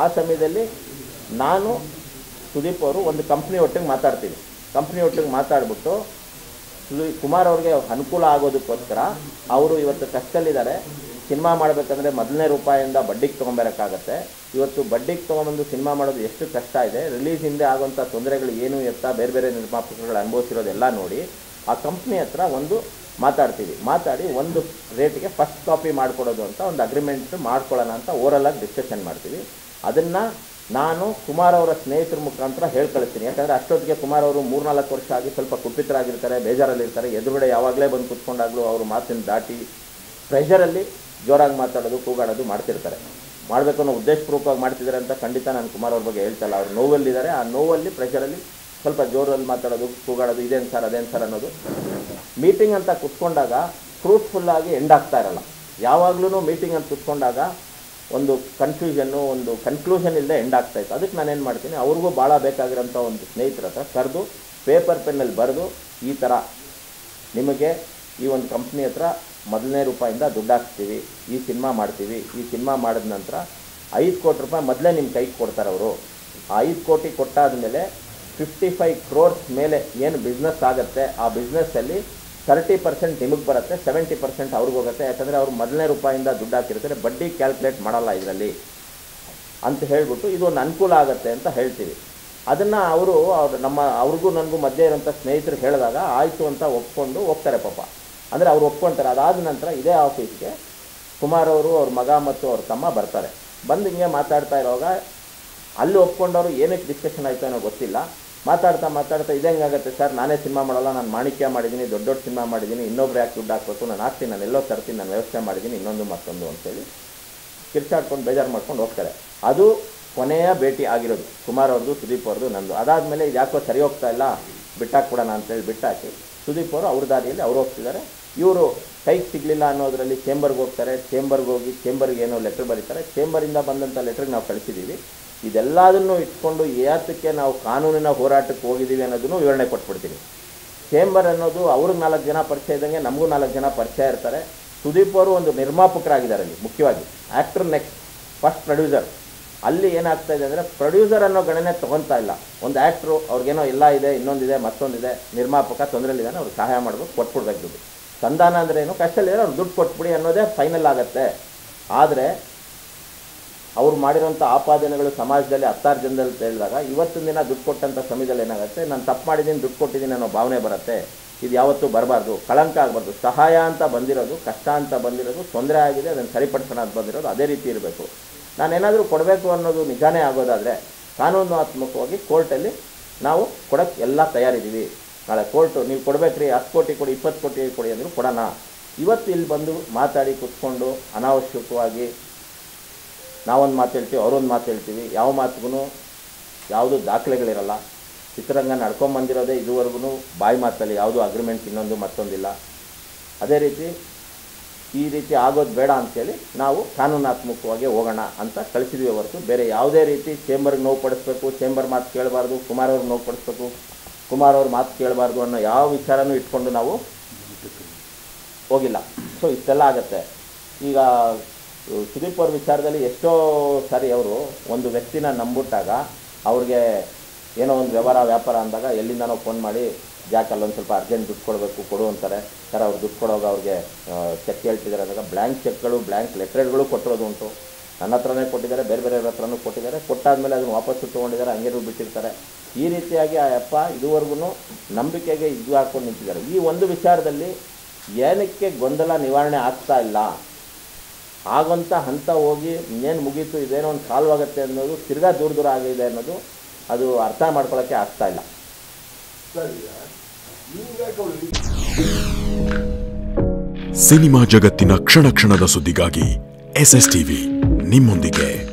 ಆ ಸಮಯದಲ್ಲಿ ನಾನು ಸುದೀಪ್ ಅವರು ಒಂದು ಕಂಪ್ನಿ ಒಟ್ಟಿಗೆ ಮಾತಾಡ್ತೀವಿ ಕಂಪ್ನಿ ಒಟ್ಟಿಗೆ ಮಾತಾಡ್ಬಿಟ್ಟು ಸುದೀಪ್ ಕುಮಾರ್ ಅವ್ರಿಗೆ ಅನುಕೂಲ ಆಗೋದಕ್ಕೋಸ್ಕರ ಅವರು ಇವತ್ತು ಕಷ್ಟದಲ್ಲಿದ್ದಾರೆ. ಸಿನಿಮಾ ಮಾಡಬೇಕಂದ್ರೆ ಮೊದಲನೇ ರೂಪಾಯಿಂದ ಬಡ್ಡಿಗೆ ತೊಗೊಂಬರೋಕ್ಕಾಗತ್ತೆ. ಇವತ್ತು ಬಡ್ಡಿಗೆ ತೊಗೊಂಬಂದು ಸಿನಿಮಾ ಮಾಡೋದು ಎಷ್ಟು ಕಷ್ಟ ಇದೆ. ರಿಲೀಸ್ ಹಿಂದೆ ಆಗುವಂಥ ತೊಂದರೆಗಳು ಏನು ಎತ್ತ ಬೇರೆ ಬೇರೆ ನಿರ್ಮಾಪಕರುಗಳು ಅನುಭವಿಸಿರೋದೆಲ್ಲ ನೋಡಿ ಆ ಕಂಪ್ನಿ ಹತ್ರ ಒಂದು ಮಾತಾಡ್ತೀವಿ. ಮಾತಾಡಿ ಒಂದು ರೇಟಿಗೆ ಫಸ್ಟ್ ಕಾಪಿ ಮಾಡಿಕೊಡೋದು ಅಂತ ಒಂದು ಅಗ್ರಿಮೆಂಟ್ ಮಾಡ್ಕೊಳ್ಳೋಣ ಅಂತ ಓರಲಾಗಿ ಡಿಸ್ಕಷನ್ ಮಾಡ್ತೀವಿ. ಅದನ್ನು ನಾನು ಕುಮಾರ್ ಅವರ ಸ್ನೇಹಿತರ ಮುಖಾಂತರ ಹೇಳಿ ಕಳಿಸ್ತೀನಿ ಯಾಕಂದರೆ ಅಷ್ಟೊತ್ತಿಗೆ ಕುಮಾರ್ ಅವರು ಮೂರ್ನಾಲ್ಕು ವರ್ಷ ಆಗಿ ಸ್ವಲ್ಪ ಕುಪಿತರಾಗಿರ್ತಾರೆ ಬೇಜಾರಲ್ಲಿರ್ತಾರೆ. ಎದುರುಗಡೆ ಯಾವಾಗಲೇ ಬಂದು ಕುತ್ಕೊಂಡಾಗಲೂ ಅವರು ಮಾತಿನ ದಾಟಿ ಪ್ರೆಷರಲ್ಲಿ ಜೋರಾಗಿ ಮಾತಾಡೋದು, ಕೂಗಾಡೋದು ಮಾಡ್ತಿರ್ತಾರೆ. ಮಾಡಬೇಕು ಅನ್ನೋ ಉದ್ದೇಶಪೂರ್ವಕವಾಗಿ ಮಾಡ್ತಿದ್ದಾರೆ ಅಂತ ಖಂಡಿತ ನಾನು ಕುಮಾರ್ ಅವ್ರ ಬಗ್ಗೆ ಹೇಳ್ತಲ್ಲ. ಅವ್ರು ನೋವಲ್ಲಿದ್ದಾರೆ. ಆ ನೋವಲ್ಲಿ ಪ್ರೆಷರಲ್ಲಿ ಸ್ವಲ್ಪ ಜೋರಲ್ಲಿ ಮಾತಾಡೋದು, ಕೂಗಾಡೋದು, ಇದೇನು ಸರ್ ಅದೇನು ಸರ್ ಅನ್ನೋದು. ಮೀಟಿಂಗ್ ಅಂತ ಕುತ್ಕೊಂಡಾಗ ಫ್ರೂಟ್ಫುಲ್ಲಾಗಿ ಎಂಡ್ ಆಗ್ತಾ ಇರಲ್ಲ. ಯಾವಾಗಲೂ ಮೀಟಿಂಗ್ ಅಂತ ಕುತ್ಕೊಂಡಾಗ ಒಂದು ಕನ್ಫ್ಯೂಷನ್ನು ಒಂದು ಕನ್ಕ್ಲೂಷನ್ ಇಲ್ಲದೆ ಎಂಡ್ ಆಗ್ತಾ ಇತ್ತು. ಅದಕ್ಕೆ ನಾನೇನು ಮಾಡ್ತೀನಿ? ಅವ್ರಿಗೂ ಭಾಳ ಬೇಕಾಗಿರೋಂಥ ಒಂದು ಸ್ನೇಹಿತರ ಹತ್ರ ಕರೆದು ಪೇಪರ್ ಪೆನ್ನಲ್ಲಿ ಬರೆದು, ಈ ಥರ ನಿಮಗೆ ಈ ಒಂದು ಕಂಪ್ನಿ ಹತ್ರ ಮೊದಲನೇ ರೂಪಾಯಿಂದ ದುಡ್ಡು ಹಾಕ್ತೀವಿ ಈ ಸಿನಿಮಾ ಮಾಡ್ತೀವಿ, ಈ ಸಿನಿಮಾ ಮಾಡಿದ ನಂತರ ಐದು ಕೋಟಿ ರೂಪಾಯಿ ಮೊದಲೇ ನಿಮ್ಮ ಕೈಗೆ ಕೊಡ್ತಾರೆ ಅವರು. ಆ ಐದು ಕೋಟಿ ಕೊಟ್ಟಾದ ಮೇಲೆ ಫಿಫ್ಟಿ ಫೈವ್ ಕ್ರೋರ್ಸ್ ಮೇಲೆ ಏನು ಬಿಸ್ನೆಸ್ ಆಗುತ್ತೆ? ಆ ಬಿಸ್ನೆಸ್ಸಲ್ಲಿ ತರ್ಟಿ ಪರ್ಸೆಂಟ್ ನಿಮಗೆ ಬರುತ್ತೆ ಸೆವೆಂಟಿ ಪರ್ಸೆಂಟ್ ಅವ್ರಿಗೆ ಹೋಗುತ್ತೆ. ಯಾಕಂದರೆ ಅವ್ರು ಮೊದಲನೇ ರೂಪಾಯಿಂದ ದುಡ್ಡು ಹಾಕಿರ್ತಾರೆ, ಬಡ್ಡಿ ಕ್ಯಾಲ್ಕುಲೇಟ್ ಮಾಡಲ್ಲ ಇದರಲ್ಲಿ ಅಂತ ಹೇಳಿಬಿಟ್ಟು ಇದು ಒಂದು ಅನುಕೂಲ ಆಗುತ್ತೆ ಅಂತ ಹೇಳ್ತೀವಿ. ಅದನ್ನು ಅವರು ಅವ್ರು ನಮ್ಮ ಅವ್ರಿಗೂ ನನಗೂ ಮಧ್ಯೆ ಇರೋಂಥ ಸ್ನೇಹಿತರು ಹೇಳಿದಾಗ ಆಯಿತು ಅಂತ ಒಪ್ಕೊಂಡು ಹೋಗ್ತಾರೆ ಪಾಪ. ಅಂದರೆ ಅವ್ರು ಒಪ್ಕೊಳ್ತಾರೆ ಅದಾದ ನಂತರ ಇದೇ ಆಫೀಸ್ಗೆ ಕುಮಾರ್ ಅವರು, ಅವ್ರ ಮಗ ಮತ್ತು ಅವ್ರ ತಮ್ಮ ಬರ್ತಾರೆ. ಬಂದು ಹಿಂಗೆ ಮಾತಾಡ್ತಾ ಇರುವಾಗ ಅಲ್ಲಿ ಒಪ್ಕೊಂಡವರು ಏನಕ್ಕೆ ಡಿಸ್ಕಷನ್ ಆಯಿತು ಅನ್ನೋ ಗೊತ್ತಿಲ್ಲ. ಮಾತಾಡ್ತಾ ಮಾತಾಡ್ತಾ ಹೆಂಗಾಗುತ್ತೆ ಸರ್? ನಾನೇ ಸಿನಿಮಾ ಮಾಡಲ್ಲ, ನಾನು ಮಾಣಿಕ್ಯ ಮಾಡಿದ್ದೀನಿ ದೊಡ್ಡ ದೊಡ್ಡ ಸಿನಿಮಾ ಮಾಡಿದ್ದೀನಿ ಇನ್ನೊಬ್ರು ಯಾಕೆ ದುಡ್ಡು ಹಾಕ್ಬೇಕು? ನಾನು ಹಾಕ್ತೀನಿ, ನಾನು ಎಲ್ಲೋ ತರ್ತೀನಿ, ನಾನು ವ್ಯವಸ್ಥೆ ಮಾಡಿದ್ದೀನಿ ಇನ್ನೊಂದು ಮತ್ತೊಂದು ಅಂತೇಳಿ ಕಿರ್ಚಾಡ್ಕೊಂಡು ಬೇಜಾರು ಮಾಡ್ಕೊಂಡು ಹೋಗ್ತಾರೆ. ಅದು ಕೊನೆಯ ಭೇಟಿ ಆಗಿರೋದು, ಕುಮಾರ್ ಅವ್ರದ್ದು ಸುದೀಪ್ ಅವ್ರದ್ದು ನಂದು. ಅದಾದಮೇಲೆ ಇದು ಯಾಕೋ ಸರಿ ಹೋಗ್ತಾ ಇಲ್ಲ ಬಿಟ್ಟಾಕ್ಬಿಡೋಣ ಅಂತೇಳಿ ಬಿಟ್ಟಾಕಿ, ಸುದೀಪ್ ಅವರು ಅವ್ರ ದಾರಿಯಲ್ಲಿ ಅವ್ರು ಹೋಗ್ತಿದ್ದಾರೆ. ಇವರು ಕೈಗೆ ಸಿಗಲಿಲ್ಲ ಅನ್ನೋದರಲ್ಲಿ ಚೇಂಬರ್ಗೆ ಹೋಗ್ತಾರೆ, ಚೇಂಬರ್ಗೆ ಹೋಗಿ, ಚೇಂಬರ್ಗೆ ಏನೋ ಲೆಟ್ರ್ ಬರೀತಾರೆ. ಚೇಂಬರಿಂದ ಬಂದಂಥ ಲೆಟ್ರಿಗೆ ನಾವು ಕಳಿಸಿದ್ದೀವಿ ಇದೆಲ್ಲದನ್ನು ಇಟ್ಕೊಂಡು ಯಾತಕ್ಕೆ ನಾವು ಕಾನೂನಿನ ಹೋರಾಟಕ್ಕೆ ಹೋಗಿದ್ದೀವಿ ಅನ್ನೋದನ್ನು ವಿವರಣೆ ಕೊಟ್ಬಿಡ್ತೀನಿ. ಚೇಂಬರ್ ಅನ್ನೋದು ಅವ್ರಿಗೆ ನಾಲ್ಕು ಜನ ಪರಿಚಯ ಇದ್ದಂಗೆ ನಮಗೂ ನಾಲ್ಕು ಜನ ಪರಿಚಯ ಇರ್ತಾರೆ. ಸುದೀಪ್ ಅವರು ಒಂದು ನಿರ್ಮಾಪಕರಾಗಿದ್ದಾರೆ ಅಲ್ಲಿ, ಮುಖ್ಯವಾಗಿ ಆ್ಯಕ್ಟರ್ ನೆಕ್ಸ್ಟ್, ಫಸ್ಟ್ ಪ್ರೊಡ್ಯೂಸರ್. ಅಲ್ಲಿ ಏನಾಗ್ತಾ ಇದೆ ಅಂದರೆ ಪ್ರೊಡ್ಯೂಸರ್ ಅನ್ನೋ ಗಣನೆ ತೊಗೊತಾ ಇಲ್ಲ. ಒಂದು ಆ್ಯಕ್ಟ್ರು ಅವ್ರಿಗೇನೋ ಎಲ್ಲ ಇದೆ, ಇನ್ನೊಂದಿದೆ, ಮತ್ತೊಂದಿದೆ, ನಿರ್ಮಾಪಕ ತೊಂದರೆಲಿದ್ದಾನೆ ಅವ್ರಿಗೆ ಸಹಾಯ ಮಾಡಬೇಕು, ಕೊಟ್ಬಿಡ್ಬೇಕು ದುಡ್ಡು. ಸಂಧಾನ ಅಂದರೆ ಏನು? ಅವ್ರು ದುಡ್ಡು ಕೊಟ್ಬಿಡಿ ಅನ್ನೋದೇ ಫೈನಲ್ ಆಗುತ್ತೆ. ಆದರೆ ಅವ್ರು ಮಾಡಿರೋಂಥ ಆಪಾದನೆಗಳು ಸಮಾಜದಲ್ಲಿ ಹತ್ತಾರು ಜನದಲ್ಲಿ ಹೇಳಿದಾಗ, ಇವತ್ತಿನ ದಿನ ದುಡ್ಡು ಕೊಟ್ಟಂಥ ಸಮಯದಲ್ಲಿ ಏನಾಗುತ್ತೆ, ನಾನು ತಪ್ಪು ಮಾಡಿದ್ದೀನಿ ದುಡ್ಡು ಕೊಟ್ಟಿದ್ದೀನಿ ಅನ್ನೋ ಭಾವನೆ ಬರುತ್ತೆ. ಇದು ಯಾವತ್ತೂ ಬರಬಾರ್ದು. ಕಳಂಕ ಆಗಬಾರ್ದು. ಸಹಾಯ ಅಂತ ಬಂದಿರೋದು, ಕಷ್ಟ ಅಂತ ಬಂದಿರೋದು, ತೊಂದರೆ ಆಗಿದೆ, ಅದನ್ನು ಸರಿಪಡಿಸೋಣ ಅಂತ ಬಂದಿರೋದು, ಅದೇ ರೀತಿ ಇರಬೇಕು. ನಾನೇನಾದರೂ ಕೊಡಬೇಕು ಅನ್ನೋದು ನಿಜಾನೇ ಆಗೋದಾದರೆ, ಕಾನೂನಾತ್ಮಕವಾಗಿ ಕೋರ್ಟಲ್ಲಿ ನಾವು ಕೊಡೋಕ್ಕೆ ಎಲ್ಲ ತಯಾರಿದ್ದೀವಿ. ನಾಳೆ ಕೋರ್ಟು, ನೀವು ಕೊಡಬೇಕ್ರಿ, ಹತ್ತು ಕೋಟಿ ಕೊಡಿ, ಇಪ್ಪತ್ತು ಕೋಟಿ ಕೊಡಿ ಅಂದರೂ ಕೊಡೋಣ ಇವತ್ತು ಇಲ್ಲಿ ಬಂದು ಮಾತಾಡಿ ಕುತ್ಕೊಂಡು ಅನಾವಶ್ಯಕವಾಗಿ ನಾವೊಂದು ಮಾತು ಹೇಳ್ತೀವಿ, ಅವರೊಂದು ಮಾತು ಹೇಳ್ತೀವಿ. ಯಾವ ಮಾತಿಗೂ ಯಾವುದು ದಾಖಲೆಗಳಿರಲ್ಲ. ಚಿತ್ರರಂಗ ನಡ್ಕೊಂಬಂದಿರೋದೇ ಇದುವರೆಗೂ ಬಾಯಿ ಮಾತಲ್ಲಿ ಯಾವುದು ಅಗ್ರಿಮೆಂಟ್ ಇನ್ನೊಂದು ಮತ್ತೊಂದಿಲ್ಲ. ಅದೇ ರೀತಿ ಈ ರೀತಿ ಆಗೋದು ಬೇಡ ಅಂಥೇಳಿ ನಾವು ಕಾನೂನಾತ್ಮಕವಾಗಿ ಹೋಗೋಣ ಅಂತ ಕಳಿಸಿದ್ವಿ ಹೊರತು ಬೇರೆ ಯಾವುದೇ ರೀತಿ ಚೇಂಬರ್ಗೆ ನೋವು ಪಡಿಸ್ಬೇಕು ಚೇಂಬರ್ ಮಾತು ಕೇಳಬಾರ್ದು, ಕುಮಾರ್ ಅವ್ರಿಗೆ ನೋವು ಪಡಿಸ್ಬೇಕು ಕುಮಾರ್ ಅವ್ರ ಮಾತು ಕೇಳಬಾರ್ದು ಅನ್ನೋ ಯಾವ ವಿಚಾರನೂ ಇಟ್ಕೊಂಡು ನಾವು ಹೋಗಿಲ್ಲ. ಸೊ ಇಷ್ಟೆಲ್ಲ ಆಗುತ್ತೆ. ಈಗ ಸುದೀಪ್ ಅವ್ರ ವಿಚಾರದಲ್ಲಿ ಎಷ್ಟೋ ಸಾರಿ ಅವರು ಒಂದು ವ್ಯಕ್ತಿನ ನಂಬಿಟ್ಟಾಗ ಅವ್ರಿಗೆ ಏನೋ ಒಂದು ವ್ಯವಹಾರ, ವ್ಯಾಪಾರ ಅಂದಾಗ ಎಲ್ಲಿಂದನೋ ಫೋನ್ ಮಾಡಿ, ಜಾಕ್, ಅಲ್ಲೊಂದು ಸ್ವಲ್ಪ ಅರ್ಜೆಂಟ್ ದುಡ್ಡು ಕೊಡಬೇಕು, ಕೊಡು ಅಂತಾರೆ. ಸರ್, ಅವ್ರು ದುಡ್ಡು ಕೊಡೋವಾಗ ಅವ್ರಿಗೆ ಚೆಕ್ ಹೇಳ್ತಿದ್ದಾರೆ ಅಂದಾಗ ಬ್ಲ್ಯಾಂಕ್ ಚೆಕ್ಗಳು ಬ್ಲ್ಯಾಂಕ್ ಲೆಟ್ರೇಟ್ಗಳು ಕೊಟ್ಟಿರೋದು ಉಂಟು. ನನ್ನ ಹತ್ರನೇ ಕೊಟ್ಟಿದ್ದಾರೆ, ಬೇರೆ ಬೇರೆಯವ್ರ ಹತ್ರನೂ ಕೊಟ್ಟಿದ್ದಾರೆ. ಕೊಟ್ಟಾದ್ಮೇಲೆ ಅದನ್ನು ವಾಪಸ್ಸು ತೊಗೊಂಡಿದ್ದಾರೆ ಹಂಗೇನೂ ಬಿಟ್ಟಿರ್ತಾರೆ. ಈ ರೀತಿಯಾಗಿ, ಆ ಅಪ್ಪ ಇದುವರೆಗೂ ನಂಬಿಕೆಗೆ ಇದು ಹಾಕ್ಕೊಂಡು ನಿಂತಿದ್ದಾರೆ. ಈ ಒಂದು ವಿಚಾರದಲ್ಲಿ ಏನಕ್ಕೆ ಗೊಂದಲ ನಿವಾರಣೆ ಆಗ್ತಾ ಇಲ್ಲ? ಆಗೋಂಥ ಹಂತ ಹೋಗಿ ಇನ್ನೇನು ಮುಗೀತು ಇದೇನೋ ಒಂದು ಸಾಲ್ವ್ ಆಗುತ್ತೆ ಅನ್ನೋದು ತಿರ್ಗಾ ದೂರ ದೂರ ಆಗಿದೆ ಅನ್ನೋದು ಅದು ಅರ್ಥ ಮಾಡ್ಕೊಳ್ಳೋಕ್ಕೆ ಆಗ್ತಾ ಇಲ್ಲ. ಸಿನಿಮಾ ಜಗತ್ತಿನ ಕ್ಷಣ ಕ್ಷಣದ ಸುದ್ದಿಗಾಗಿ ಎಸ್ ಎಸ್ ಟಿವಿ ನಿಮ್ಮೊಂದಿಗೆ.